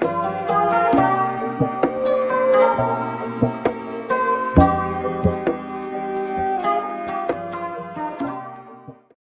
Bye.